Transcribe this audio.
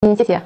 嗯谢谢。